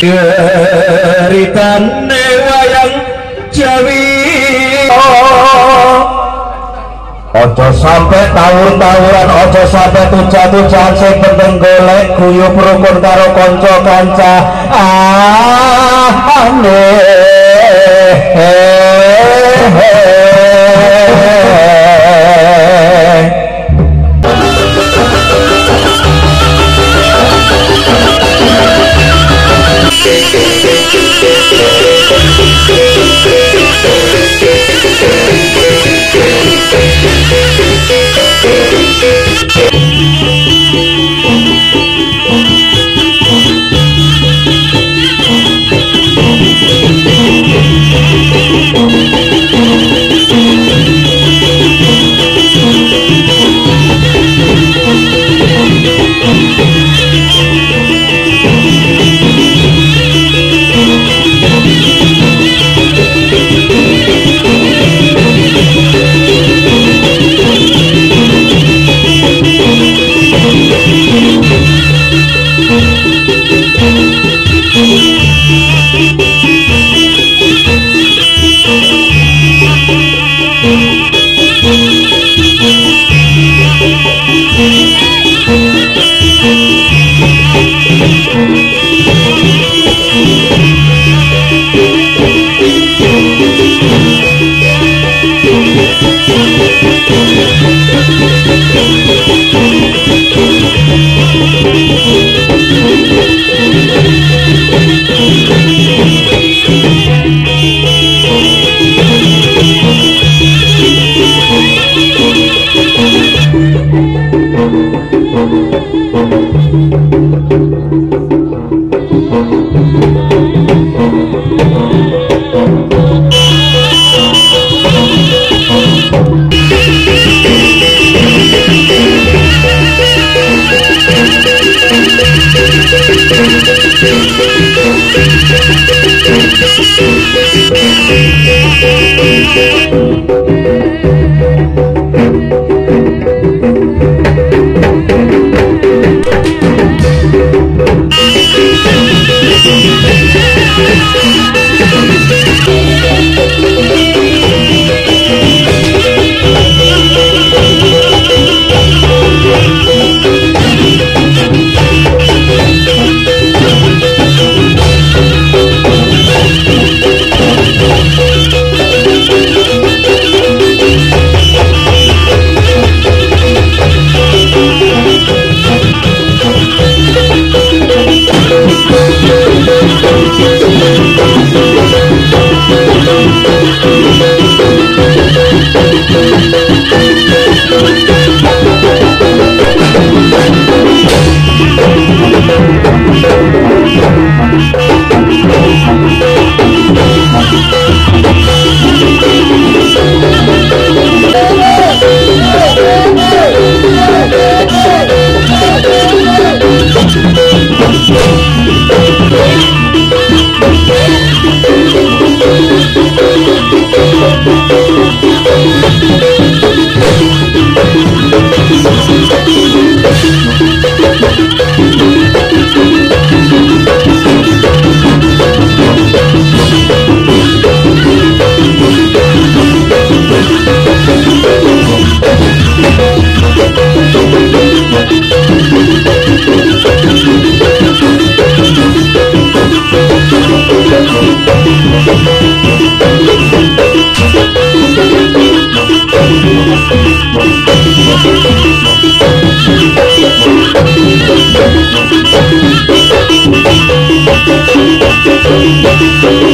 Ceritane wayang Jawi Ojo sampai tawur-tawuran Ojo sampai tujuan-tujuan Sing penting golek guyub rukun karo konco kanca Ah Thank you. Música